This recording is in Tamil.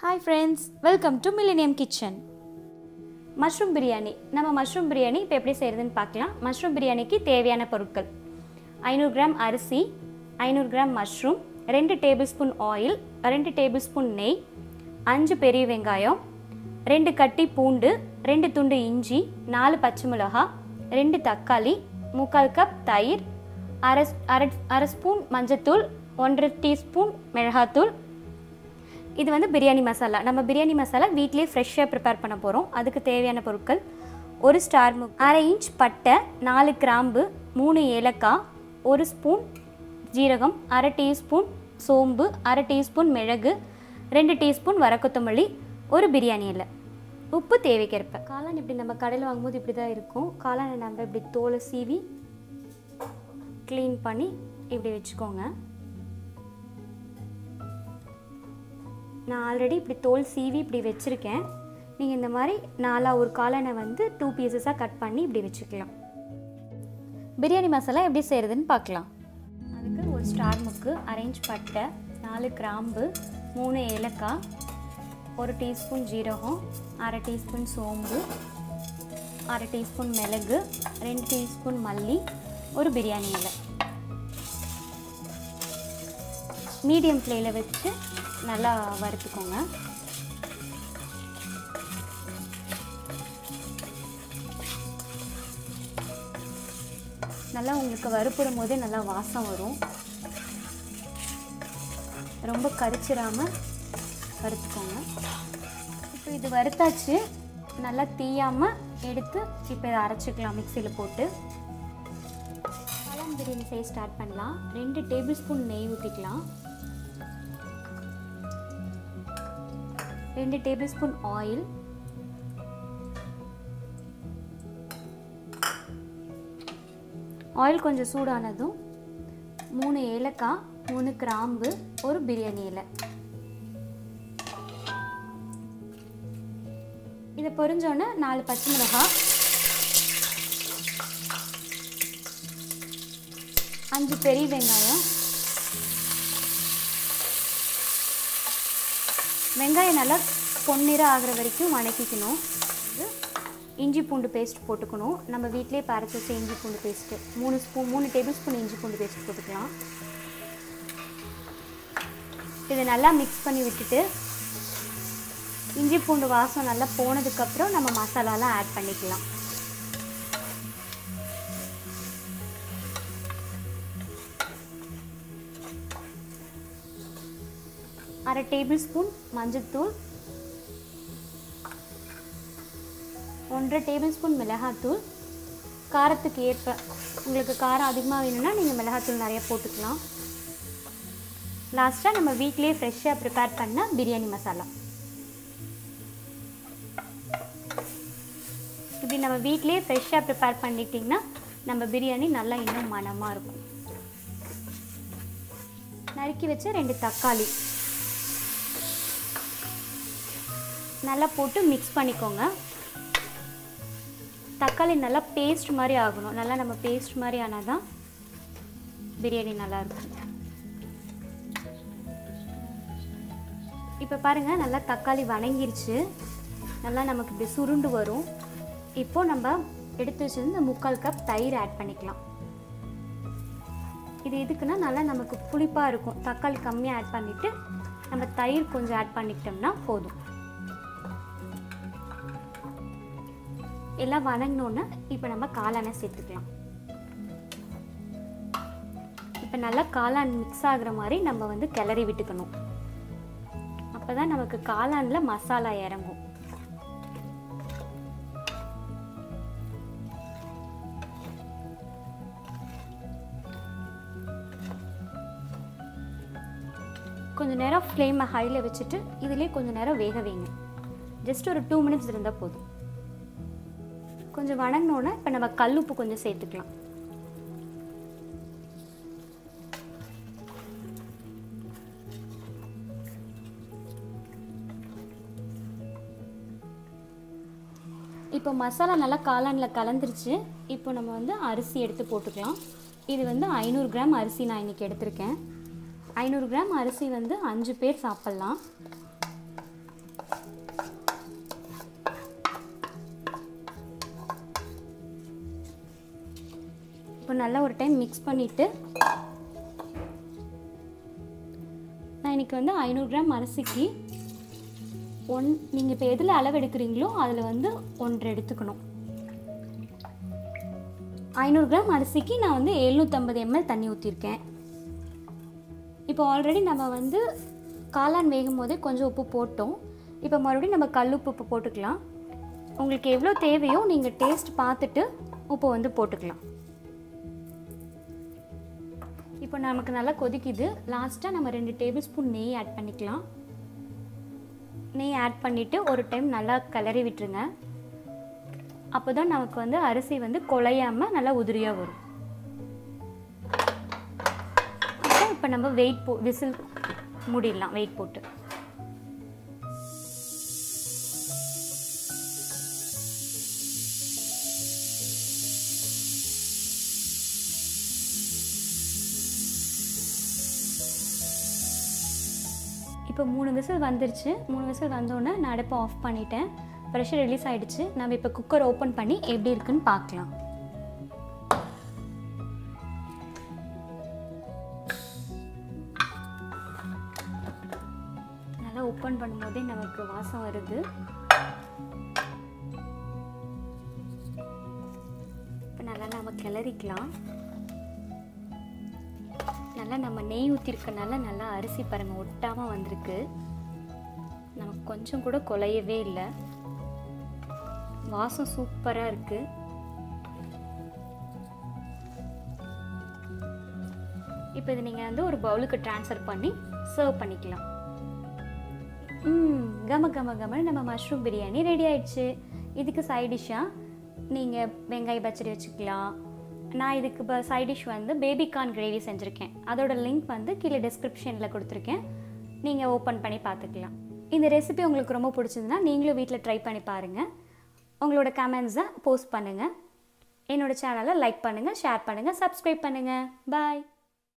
Hi friends welcome to Millennium Kitchen mushroom biryani நம்ம மஷ்ரூம் பிரியாணி இப்போ எப்படி செய்கிறதுன்னு பார்க்கலாம். மஷ்ரூம் பிரியாணிக்கு தேவையான பொருட்கள். ஐநூறு கிராம் அரிசி ஐநூறு கிராம் மஷ்ரூம் ரெண்டு டேபிள் ஸ்பூன் ஆயில் ரெண்டு டேபிள் ஸ்பூன் நெய் அஞ்சு பெரிய வெங்காயம் ரெண்டு கட்டி பூண்டு ரெண்டு துண்டு இஞ்சி நாலு பச்சை மிளகா ரெண்டு தக்காளி முக்கால் கப் தயிர் அரை அரை அரை ஸ்பூன் மஞ்சத்தூள் ஒன்றரை டீஸ்பூன் மிளகாத்தூள் இது வந்து பிரியாணி மசாலா. நம்ம பிரியாணி மசாலா வீட்டிலேயே ஃப்ரெஷ்ஷாக ப்ரிப்பேர் பண்ண போகிறோம் அதுக்கு தேவையான பொருட்கள் ஒரு ஸ்டார் முக் அரை இன்ச் பட்டை நாலு கிராம்பு மூணு ஏலக்காய் ஒரு ஸ்பூன் ஜீரகம் அரை டீஸ்பூன் சோம்பு அரை டீஸ்பூன் மிளகு ரெண்டு டீஸ்பூன் வரக்கொத்தமல்லி ஒரு பிரியாணி இலை. உப்பு தேவைக்கேற்ப. காளான் இப்படி நம்ம கடையில் வாங்கும்போது இப்படி தான் இருக்கும். காளானை நம்ம இப்படி தோலை சீவி க்ளீன் பண்ணி இப்படி வச்சுக்கோங்க. நான் ஆல்ரெடி இப்படி தோல் சீவி இப்படி வச்சுருக்கேன். நீங்கள் இந்த மாதிரி நாலா ஒரு காலனை வந்து டூ பீசஸாக கட் பண்ணி இப்படி வச்சுக்கலாம். பிரியாணி மசாலா எப்படி செய்கிறதுன்னு பார்க்கலாம். அதுக்கு ஒரு ஸ்டார் முக்கு அரேஞ்ச் பட்டை நாலு கிராம்பு மூணு ஏலக்காய் ஒரு டீஸ்பூன் ஜீரகம் அரை டீஸ்பூன் சோம்பு அரை டீஸ்பூன் மிளகு ரெண்டு டீஸ்பூன் மல்லி ஒரு பிரியாணி இலை. மீடியம் ஃப்ளேயில் வச்சு நல்லா வறுத்துக்கோங்க. நல்லா உங்களுக்கு வறுப்பிடும் போதே நல்லா வாசம் வரும். ரொம்ப கரிச்சிடாமல் வறுத்துக்கோங்க. இப்போ இது வறுத்தாச்சு. நல்லா தீயாமல் எடுத்து இப்போ இதை அரைச்சிக்கலாம் மிக்சியில் போட்டு. பழம் பிரியாணி செய்ய ஸ்டார்ட் பண்ணலாம். ரெண்டு டேபிள் ஸ்பூன் நெய் ஊற்றிக்கலாம் ரெண்டு டேபிள் ஸ்பூன் ஆயில். ஆயில் கொஞ்சம் சூடானதும் மூணு ஏலக்காய் மூணு கிராம்பு ஒரு பிரியாணி இலை. இதை பொறிஞ்சோன்னே நாலு பச்சை மிளகாய் அஞ்சு பெரிய வெங்காயம் வெங்காயம் நல்லா பொன்னிறம் ஆகிற வரைக்கும் வணக்கிக்கணும். இஞ்சி பூண்டு பேஸ்ட் போட்டுக்கணும். நம்ம வீட்டிலே பரைச்சி வச்ச இஞ்சி பூண்டு பேஸ்ட்டு. மூணு ஸ்பூன் மூணு டேபிள் ஸ்பூன் இஞ்சி பூண்டு பேஸ்ட் போட்டுக்கலாம். இதை நல்லா மிக்ஸ் பண்ணி விட்டுட்டு இஞ்சி பூண்டு வாசம் நல்லா போனதுக்கப்புறம் நம்ம மசாலாலாம் ஆட் பண்ணிக்கலாம். அரை டேபிள் ஸ்பூன் மஞ்சள்தூள் ஒன்றரை டேபிள் ஸ்பூன் மிளகாத்தூள். காரத்துக்கு ஏற்ப உங்களுக்கு காரம் அதிகமாக வேணும்னா நீங்கள் மிளகாத்தூள் நிறைய போட்டுக்கலாம். லாஸ்ட்டாக நம்ம வீட்லேயே ஃப்ரெஷ்ஷாக ப்ரிப்பேர் பண்ண பிரியாணி மசாலா. இப்படி நம்ம வீட்லேயே ஃப்ரெஷ்ஷாக ப்ரிப்பேர் பண்ணிட்டிங்கன்னா நம்ம பிரியாணி நல்லா இன்னும் மனமாக இருக்கும். நறுக்கி வச்ச ரெண்டு தக்காளி. நல்லா போட்டு மிக்ஸ் பண்ணிக்கோங்க. தக்காளி நல்லா பேஸ்ட் மாதிரி ஆகணும். நல்லா நம்ம பேஸ்ட் மாதிரி ஆனால் தான் பிரியாணி நல்லாயிருக்கும் இப்போ பாருங்கள் நல்லா தக்காளி வணங்கிருச்சு. நல்லா நமக்கு இப்படி சுருண்டு வரும். இப்போது நம்ம எடுத்து வச்சிருந்து முக்கால் கப் தயிர் ஆட் பண்ணிக்கலாம். இது எதுக்குன்னா நல்லா நமக்கு புளிப்பாக இருக்கும். தக்காளி கம்மியாக ஆட் பண்ணிவிட்டு நம்ம தயிர் கொஞ்சம் ஆட் பண்ணிக்கிட்டோம்னா போதும். எல்லாம் வணங்கினோன்னு இப்போ நம்ம காளானை சேர்த்துக்கலாம். இப்போ நல்லா காளான் மிக்ஸ் ஆகுற மாதிரி நம்ம வந்து கிளறி விட்டுக்கணும். அப்போ தான் நமக்கு காளானில் மசாலா இறங்கும். கொஞ்சம் நேரம் ஃப்ளேமை ஹையில் வச்சுட்டு இதுலேயே கொஞ்சம் நேரம் வேக வைங்க. ஜஸ்ட் ஒரு டூ மினிட்ஸ் இருந்தால் போதும். கொஞ்சம் வணங்கினோன்னா இப்போ நம்ம கல்லுப்பு கொஞ்சம் சேர்த்துக்கலாம். இப்போ மசாலா நல்லா காளானில் கலந்துருச்சு. இப்போ நம்ம வந்து அரிசி எடுத்து போட்டுக்கலாம். இது வந்து ஐநூறு கிராம் அரிசி நான் இன்றைக்கி எடுத்திருக்கேன். ஐநூறு கிராம் அரிசி வந்து அஞ்சு பேர் சாப்பிட்லாம். இப்போ நல்லா ஒரு டைம் மிக்ஸ் பண்ணிவிட்டு நான் இன்றைக்கி வந்து ஐநூறு கிராம் அரிசிக்கு ஒன் நீங்கள் இப்போ எதில் அளவு எடுக்கிறீங்களோ அதில் வந்து ஒன்று எடுத்துக்கணும். ஐநூறு கிராம் அரிசிக்கு நான் வந்து எழுநூற்றம்பது எம்எல் தண்ணி ஊற்றிருக்கேன் இப்போ ஆல்ரெடி நம்ம வந்து காளான் வேகும் போதே கொஞ்சம் உப்பு போட்டோம். இப்போ மறுபடியும் நம்ம கல் உப்பு போட்டுக்கலாம். உங்களுக்கு எவ்வளோ தேவையோ நீங்கள் டேஸ்ட் பார்த்துட்டு உப்பு வந்து போட்டுக்கலாம். இப்போ நமக்கு நல்லா கொதிக்குது. லாஸ்ட்டாக நம்ம ரெண்டு டேபிள் ஸ்பூன் நெய் ஆட் பண்ணிக்கலாம். நெய் ஆட் பண்ணிவிட்டு ஒரு டைம் நல்லா கிளறி விட்டுருங்க. அப்போ தான் நமக்கு வந்து அரிசி வந்து குழையாமல் நல்லா உதிரியாக வரும். அப்புறம் இப்போ நம்ம வெயிட் போ விசில் மூடிடலாம் வெயிட் போட்டு. இப்போ மூணு விசில் வந்துருச்சு. மூணு விசில் வந்தோடனே நான் அடுப்பை ஆஃப் பண்ணிட்டேன். ப்ரெஷர் ரிலீஸ் ஆகிடுச்சு நம்ம இப்போ குக்கர் ஓப்பன் பண்ணி எப்படி இருக்குன்னு பார்க்கலாம். நல்லா ஓப்பன் பண்ணும்போதே நமக்கு வாசம் வருது. இப்போ நல்லா நம்ம கிளறிக்கலாம். நல்லா நம்ம நெய் ஊற்றிருக்கனால நல்லா அரிசி பாருங்கள் ஒட்டாமல் வந்திருக்கு. நமக்கு கொஞ்சம் கூட குலையவே இல்லை. வாசம் சூப்பராக இருக்குது இப்போ இது நீங்கள் வந்து ஒரு பவுலுக்கு ட்ரான்ஸ்ஃபர் பண்ணி சர்வ் பண்ணிக்கலாம். ம் கம கம கம நம்ம மஷ்ரூம் பிரியாணி ரெடி ஆயிடுச்சு. இதுக்கு சைடிஷ்ஷாக நீங்கள் வெங்காய பச்சடி வச்சுக்கலாம். நான் இதுக்கு இப்போ சைட் டிஷ் வந்து பேபிகார்ன் கிரேவி செஞ்சுருக்கேன். அதோட லிங்க் வந்து கீழே டிஸ்கிரிப்ஷனில் கொடுத்துருக்கேன். நீங்கள் ஓப்பன் பண்ணி பார்த்துக்கலாம் இந்த ரெசிபி உங்களுக்கு ரொம்ப பிடிச்சதுன்னா நீங்களும் வீட்டில் ட்ரை பண்ணி பாருங்கள் உங்களோட கமெண்ட்ஸை போஸ்ட் பண்ணுங்கள் என்னோடய சேனலை லைக் பண்ணுங்கள் ஷேர் பண்ணுங்கள் சப்ஸ்கிரைப் பண்ணுங்கள் பாய்